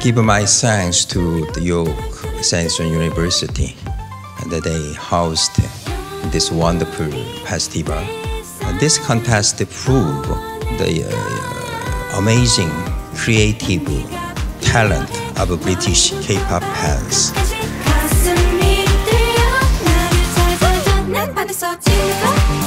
Give my thanks to the York St John University that they host this wonderful festival. This contest proved the uh, amazing creative talent of British K-pop fans. 어?